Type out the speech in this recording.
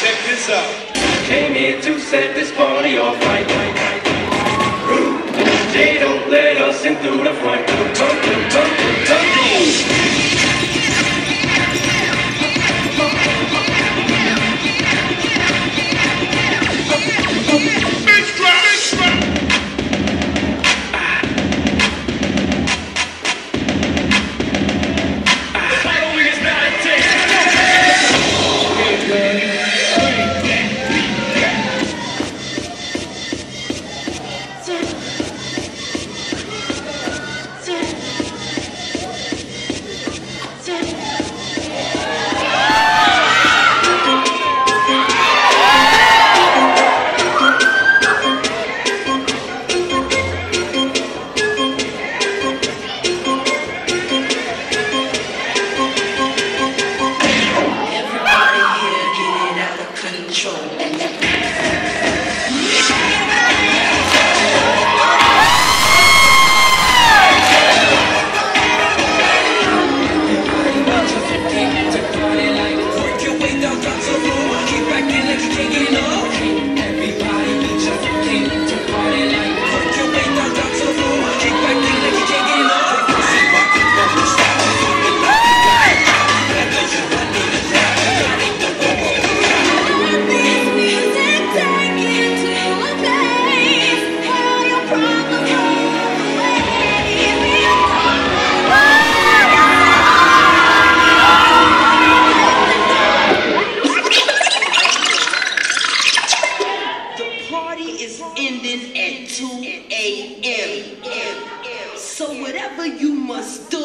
Check this out. Came here to set this party off right. is ending at 2 a.m. So whatever you must do.